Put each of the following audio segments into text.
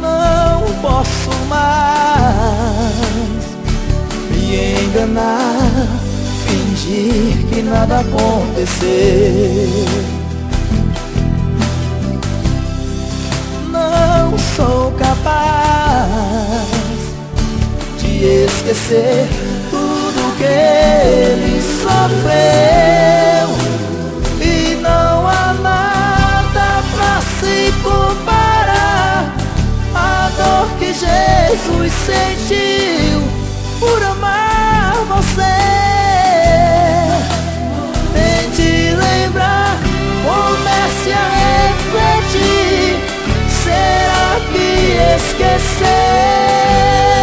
Não posso mais me enganar, fingir que nada aconteceu. Não sou capaz de esquecer tudo que ele sofreu. Jesus sentiu por amar você. Tente lembrar, comece a refletir. Será que esqueceu?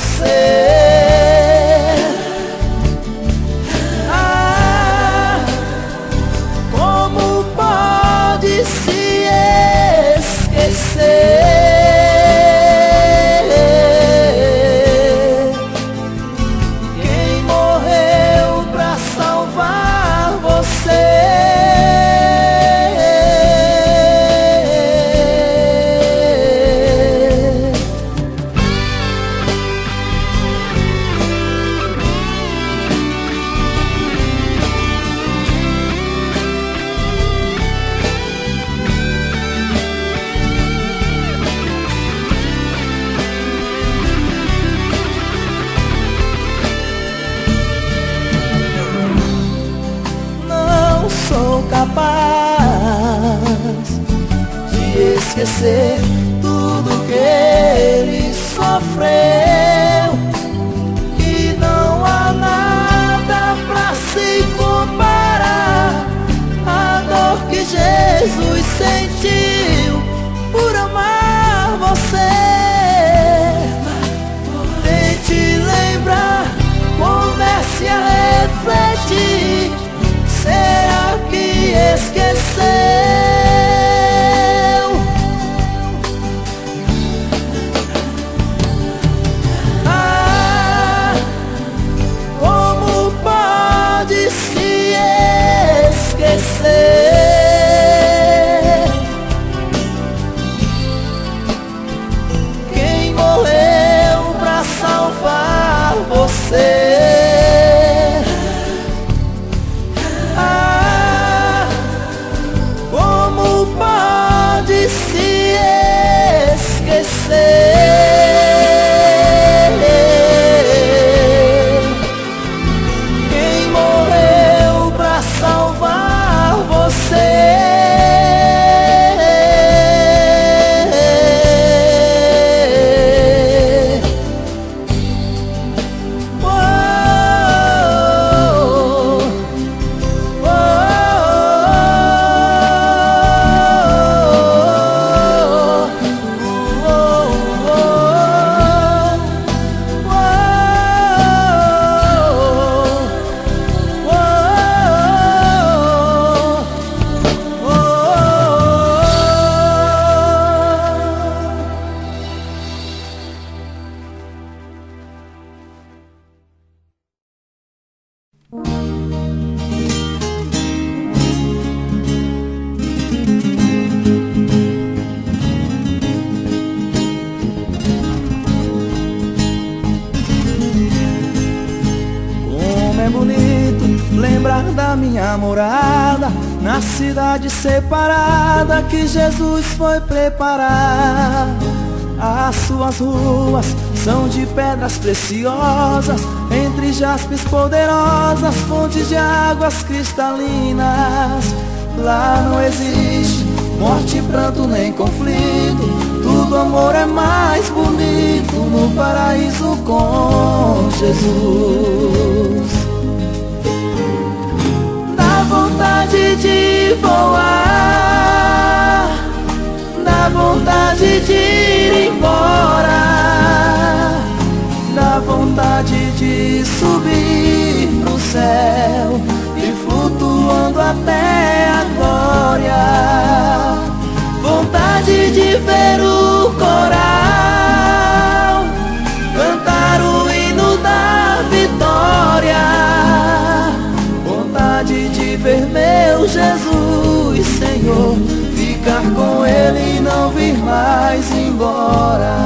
Você? Foi preparar. As suas ruas são de pedras preciosas Entre jaspes poderosas, fontes de águas cristalinas. Lá não existe morte, pranto nem conflito. Tudo amor é mais bonito no paraíso com Jesus. decidir ir embora Na vontade de subir pro céu E flutuando até a glória. Vontade de ver o coral Cantar o hino da vitória. Vontade de ver meu Jesus, Senhor ficar com ele e não vir mais embora.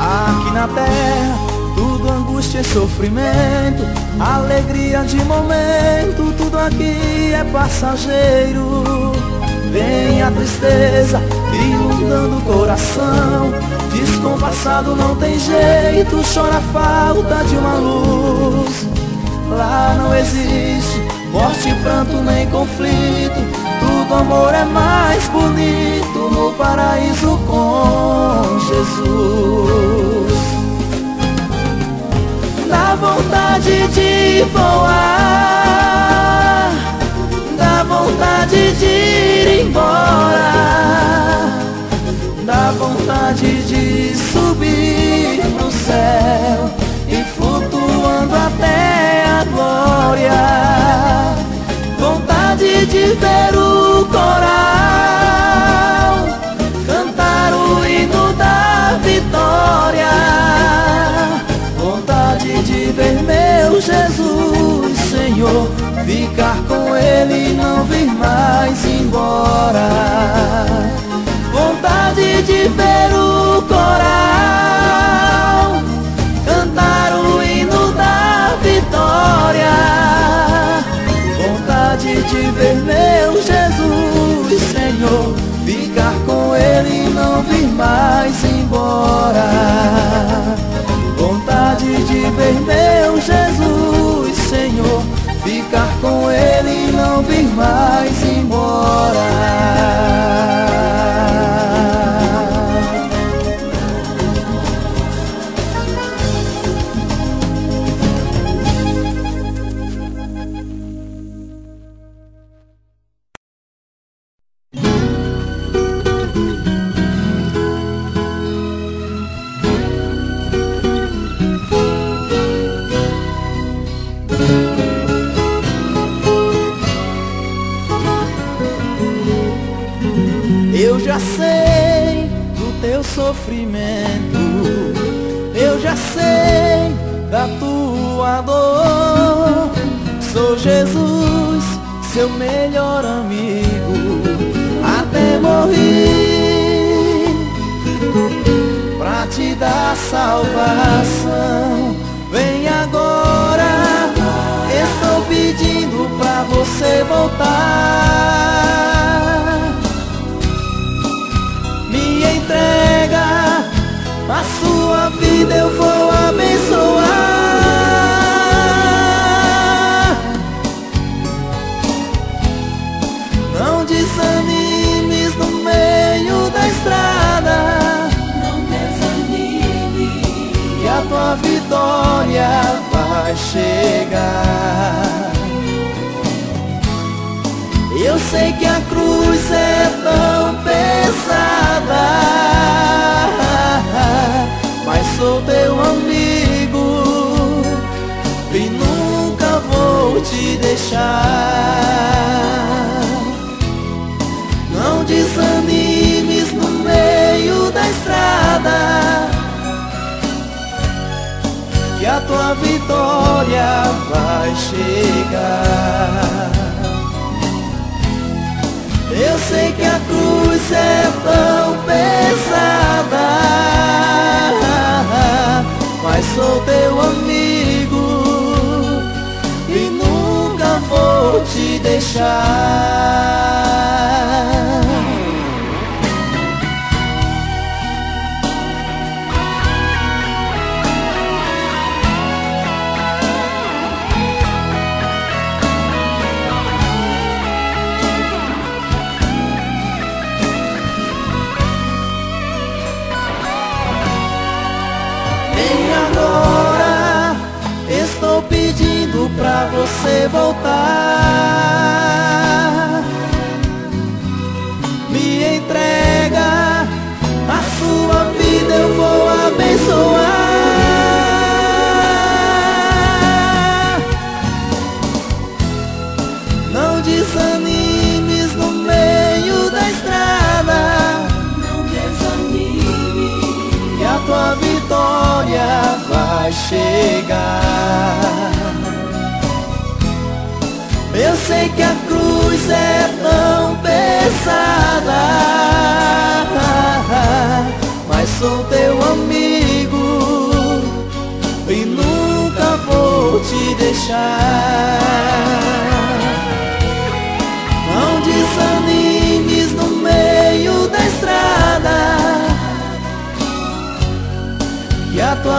Aqui na terra, tudo angústia e sofrimento, alegria de momento, tudo aqui é passageiro. Vem a tristeza inundando o coração, descompassado não tem jeito, chora a falta de uma luz. Lá não existe morte, pranto nem conflito, tudo amor é mais bonito no paraíso com Jesus. Dá vontade de voar, dá vontade de ir embora, dá vontade de subir pro céu e flutuando até a glória. Vontade de ver o coral ficar com Ele e não vir mais embora. Vontade de ver o coral cantar o hino da vitória. Vontade de ver meu Jesus, Senhor, ficar com Ele e não vir mais embora. Deixar. Não desanimes no meio da estrada, que a tua vitória vai chegar. Eu sei que a cruz é tão pesada, deixar.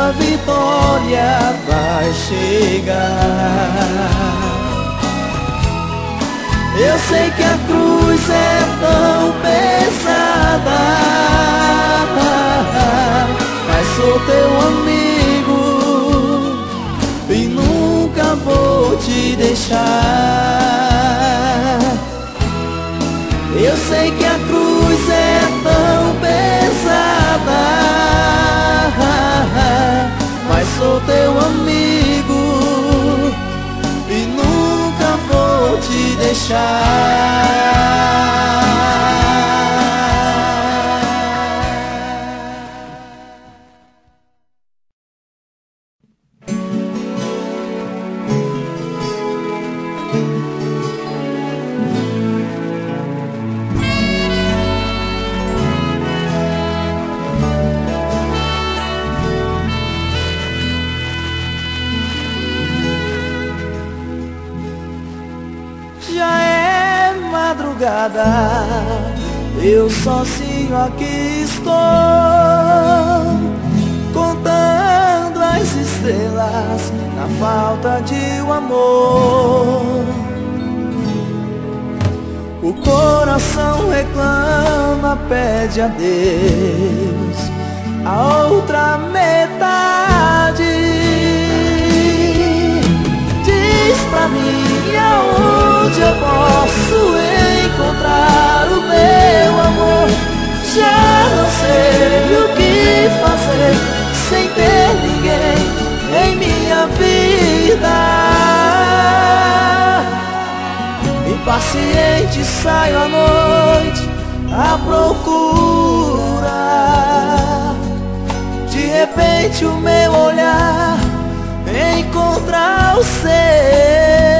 A vitória vai chegar. Eu sei que a cruz é tão pesada Mas sou teu amigo E nunca vou te deixar Eu sei que Mas sou teu amigo te Eu sozinho aqui estou Contando as estrelas Na falta de um amor. O coração reclama, pede a Deus A outra metade. Diz pra mim aonde eu posso encontrar o meu amor. Já não sei o que fazer sem ter ninguém em minha vida. Impaciente saio à noite à procura. De repente o meu olhar encontra o seu.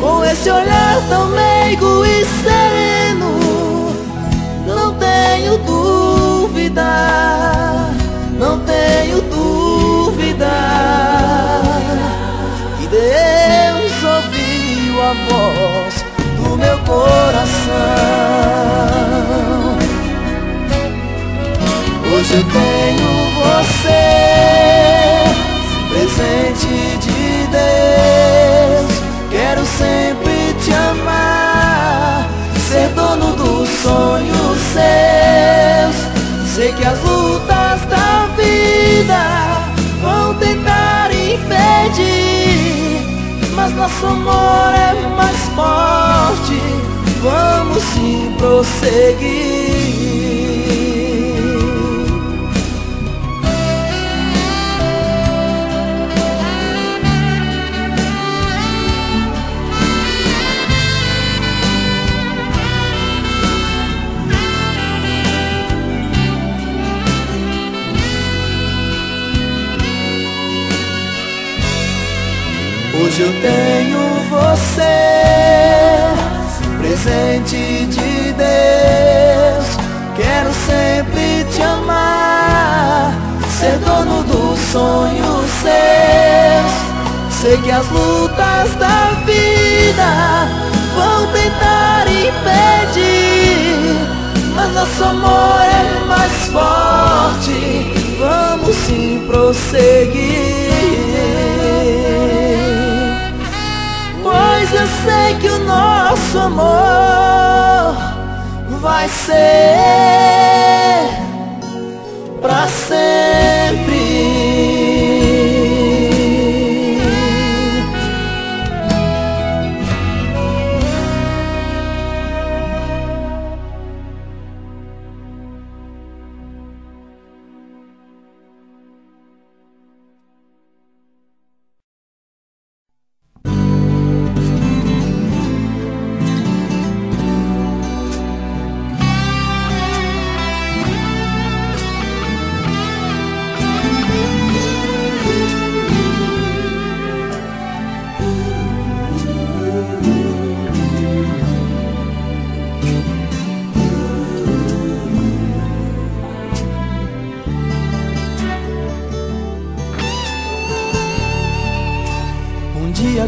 Com esse olhar tão meigo e sereno Não tenho dúvida Não tenho dúvida Que Deus ouviu a voz do meu coração. Hoje eu tenho você Presente de Sei que as lutas da vida vão tentar impedir, mas nosso amor é mais forte. Vamos sim prosseguir. Hoje eu tenho você, presente de Deus. Quero sempre te amar, ser dono dos sonhos seus. Sei que as lutas da vida vão tentar impedir, mas nosso amor é mais forte. Vamos sim prosseguir. Pois eu sei que o nosso amor vai ser para sempre.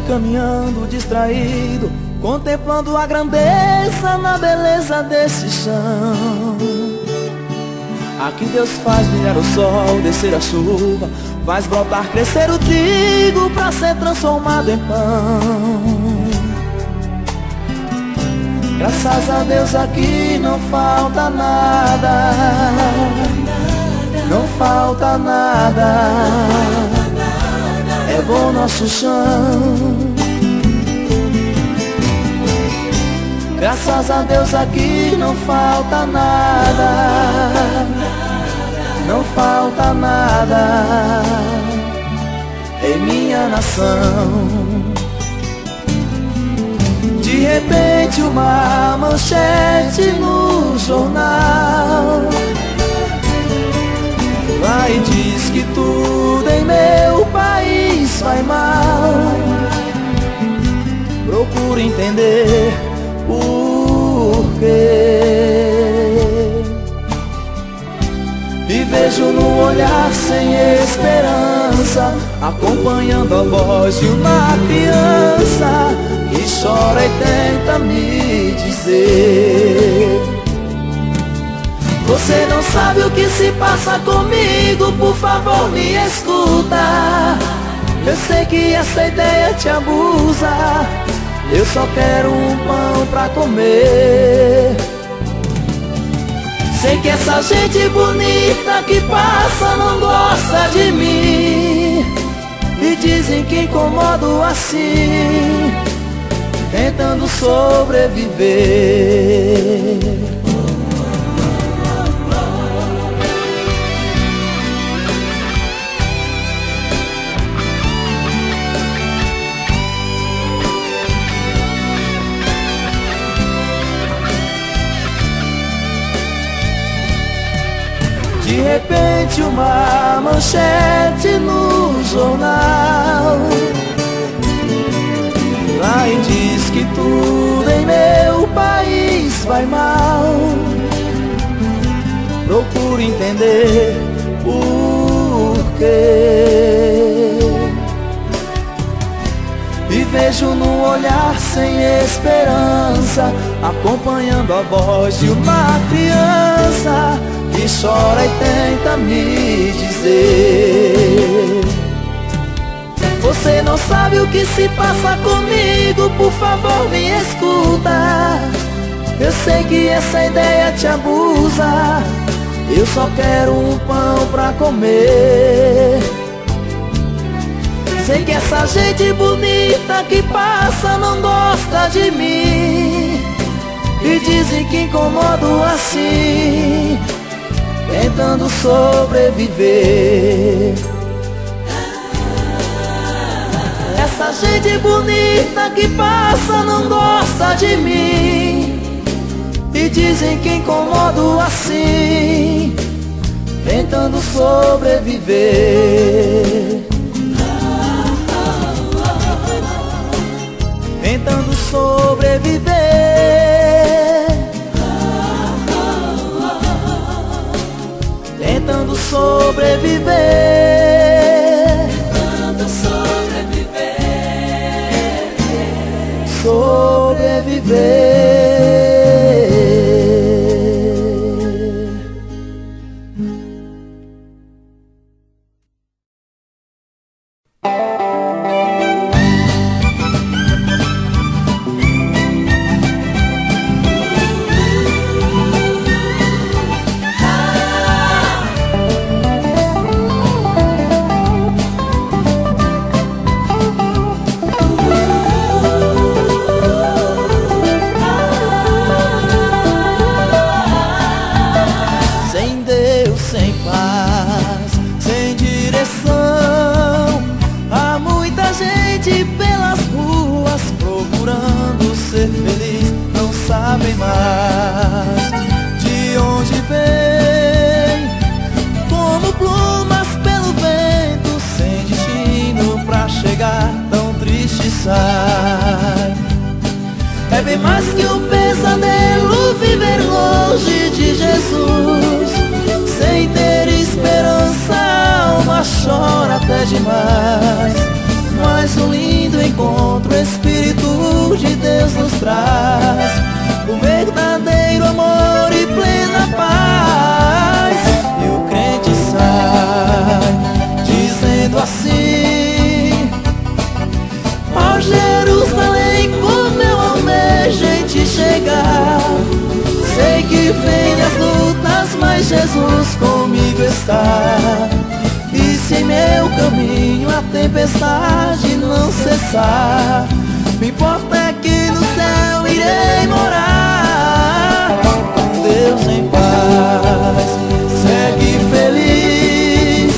Caminhando distraído, contemplando a grandeza na beleza desse chão. Aqui Deus faz brilhar o sol, descer a chuva, faz brotar, crescer o trigo para ser transformado em pão. Graças a Deus aqui não falta nada, não falta nada. Bom nosso chão. Graças a Deus aqui não falta nada, não falta nada em minha nação. De repente uma manchete no jornal Vai e diz que tudo em meu país vai mal. Procuro entender por quê E vejo no olhar sem esperança Acompanhando a voz de uma criança e chora e tenta me dizer. Você não sabe o que se passa comigo Por favor me escuta Eu sei que essa ideia te abusa. Eu só quero um pão pra comer. Sei que essa gente bonita que passa não gosta de mim. E dizem que incomodo assim tentando sobreviver. De repente uma manchete no jornal Lá e diz que tudo em meu país vai mal. Procuro entender por quê. E vejo no olhar sem esperança Acompanhando a voz de uma criança Que chora e tenta me dizer. Você não sabe o que se passa comigo, por favor me escuta. Eu sei que essa ideia te abusa. Eu só quero um pão pra comer. Sei que essa gente bonita que passa não gosta de mim. E dizem que incomodo assim Tentando sobreviver. Essa gente bonita que passa não gosta de mim. E dizem que incomodo assim Tentando sobreviver. Tentando sobreviver sobreviver. Quando sobreviver. Sobreviver. Mais que o pesadelo viver longe de Jesus. Sem ter esperança a alma chora até demais. Mas um lindo encontro o Espírito de Deus nos traz. chegar. Sei que vem as lutas, mas Jesus comigo está. E se em meu caminho a tempestade não cessar, me importa é que no céu irei morar com Deus em paz. Segue feliz,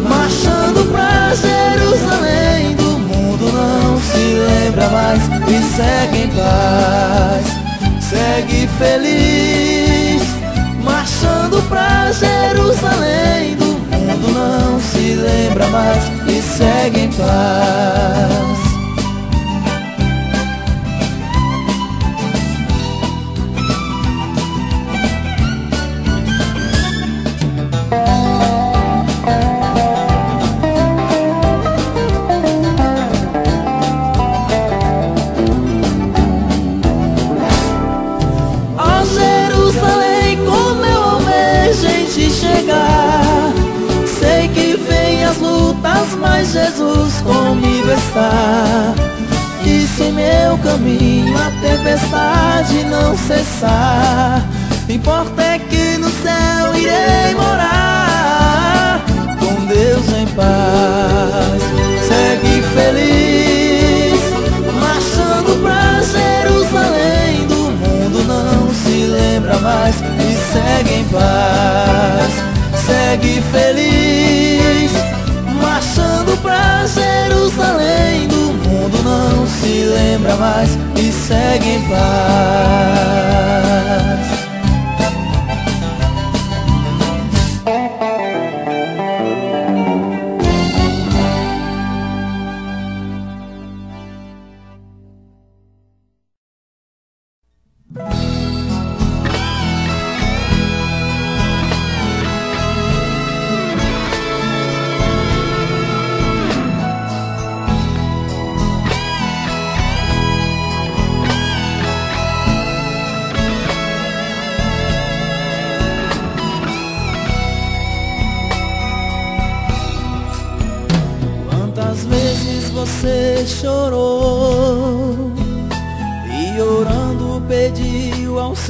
marchando pra Jerusalém. Do mundo não se lembra mais e segue em paz segue feliz, marchando pra Jerusalém. Do mundo não se lembra mais e segue em paz.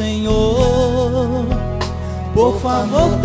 Senhor. Por favor,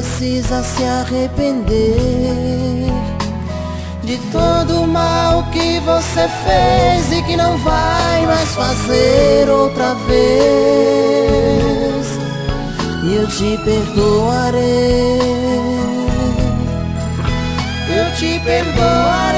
precisa se arrepender de todo o mal que você fez e que não vai mais fazer outra vez. E eu te perdoarei. Eu te perdoarei.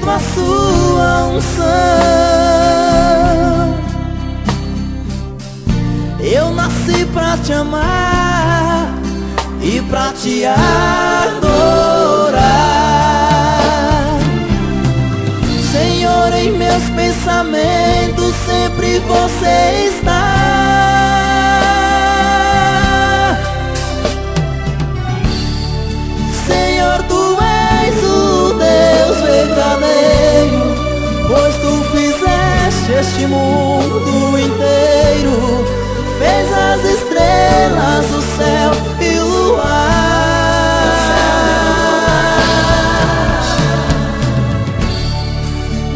Sinto a sua unção. Eu nasci pra te amar e pra te adorar. Senhor, em meus pensamentos sempre você está. Pois tu fizeste este mundo inteiro. Fez as estrelas, o céu e o luar.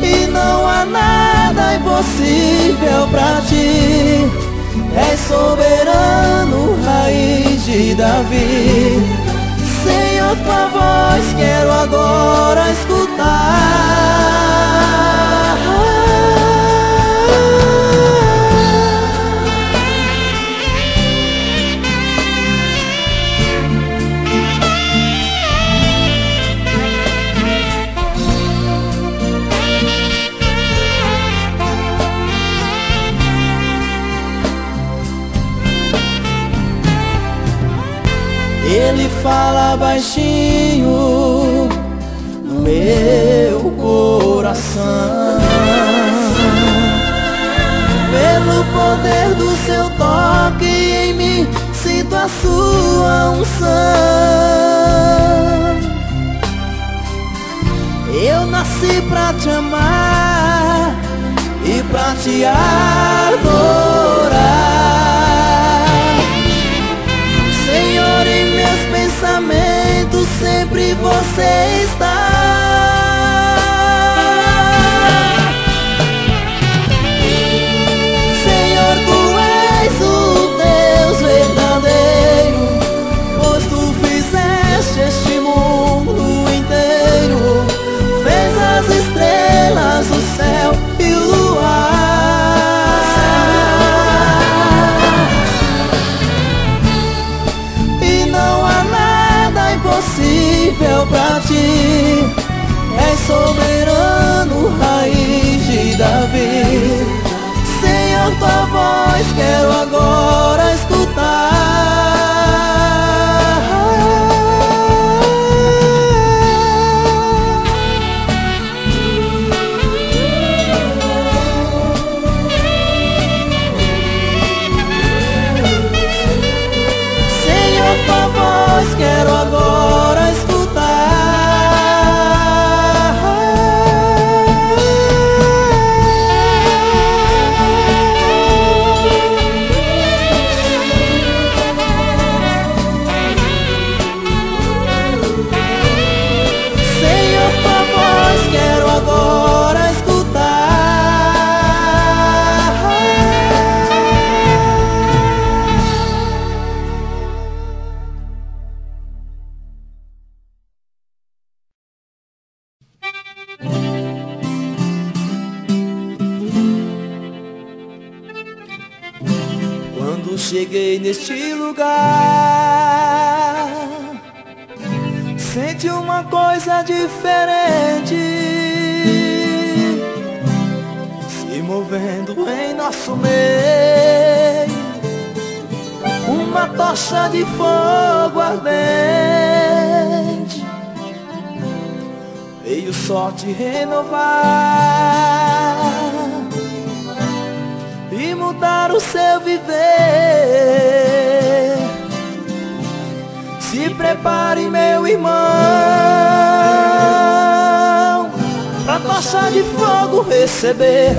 E não há nada impossível pra ti. És soberano, raiz de Davi Senhor, tua voz quero agora escutar. Baixinho no meu coração. Pelo poder do seu toque em mim, sinto a sua unção. Eu nasci pra te amar e pra te adorar. Sempre você está. Quando cheguei neste lugar, senti uma coisa diferente. Se movendo em nosso meio. Uma tocha de fogo ardente. Veio só te renovar mudar o seu viver. Se prepare, meu irmão, pra tocha de fogo receber.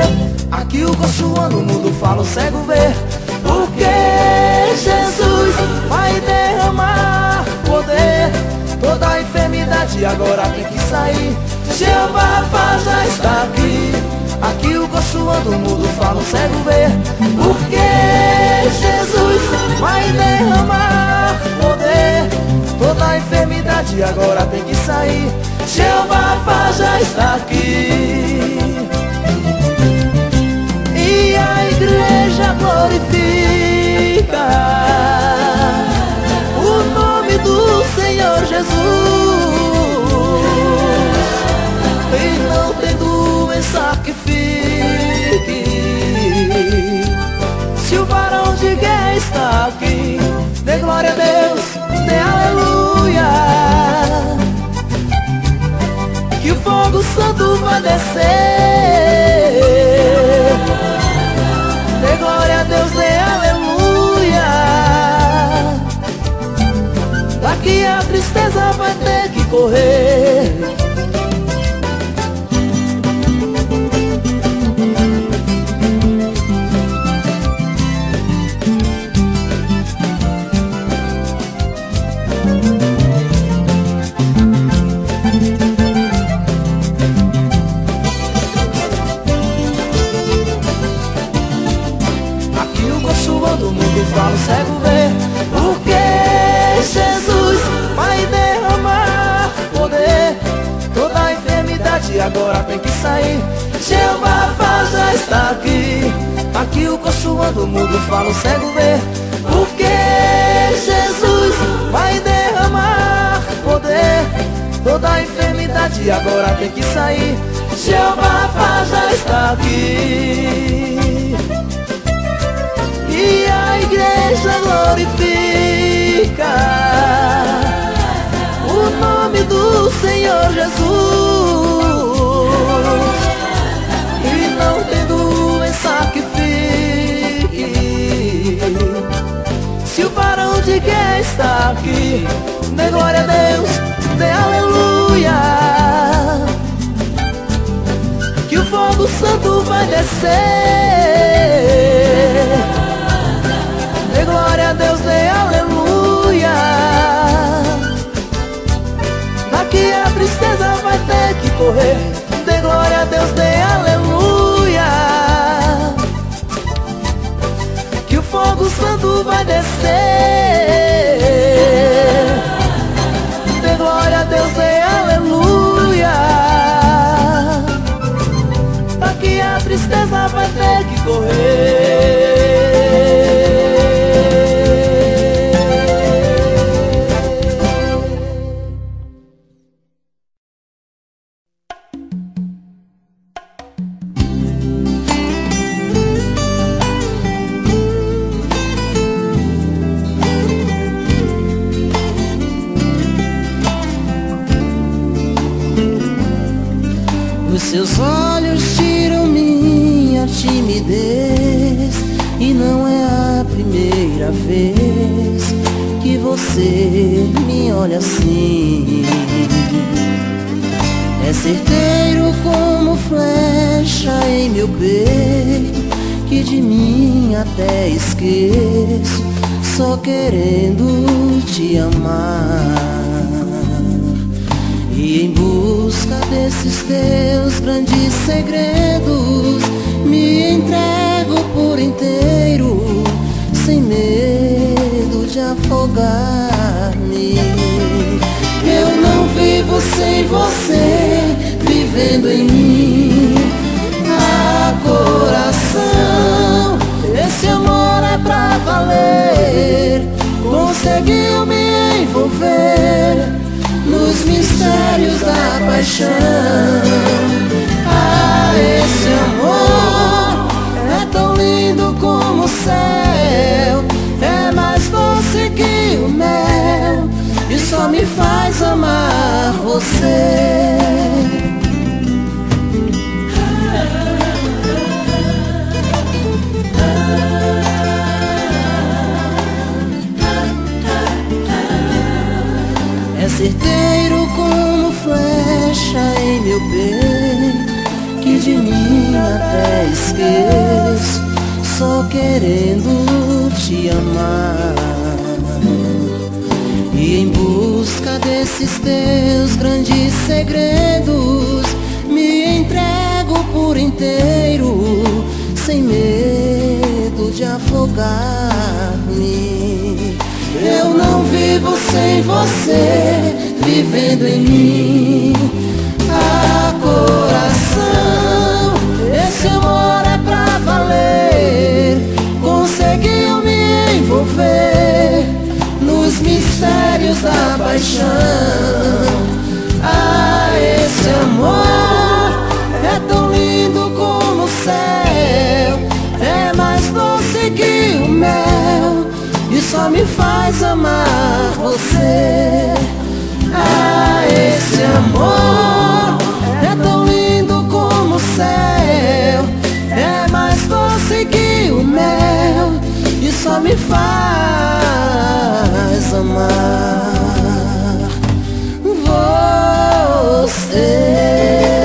Aqui o coxuano no mundo fala, o cego ver. Porque Jesus vai derramar poder, toda a enfermidade agora tem que sair Jeová já está aqui Aqui o coxo anda, o mudo fala, o cego vê Porque Jesus vai derramar poder. Toda enfermidade agora tem que sair. Jeová Rafa já correr agora tem que sair. Jeová já está aqui. Aqui o coxo anda, o mudo fala, o cego ver Porque Jesus vai derramar poder. Toda enfermidade agora tem que sair. Jeová já está aqui. E a igreja glorifica o nome do Senhor Jesus. Varão de guerra está aqui, dê glória a Deus, dê aleluia. Que o fogo santo vai descer. Dê glória a Deus, dê aleluia. Daqui a tristeza vai ter que correr. Dê glória a Deus, dê vai descer de afogar-me. Eu não vivo sem você, vivendo em mim. Ah, coração, esse amor é pra valer. Conseguiu me envolver nos mistérios da paixão. Ah, esse amor é tão lindo como só me faz amar você. É certeiro como flecha em meu peito, que de mim até esqueço, só querendo te amar. desses teus grandes segredos me entrego por inteiro, sem medo de afogar-me. Eu não vivo sem você, vivendo em mim. Ah, coração, esse amor é pra valer. Conseguiu me envolver mistérios da paixão. Ah, esse amor É tão lindo como o céu. É mais doce que o mel E só me faz amar você. Ah, esse amor É tão lindo como o céu. É mais doce que o mel me faz amar você.